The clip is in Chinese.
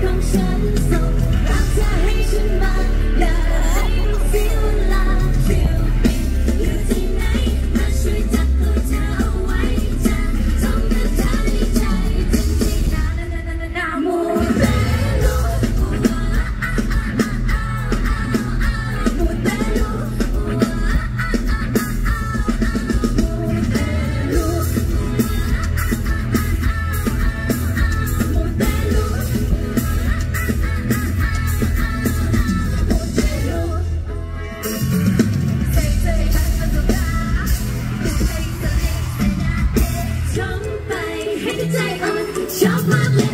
同身受。Chop my leg.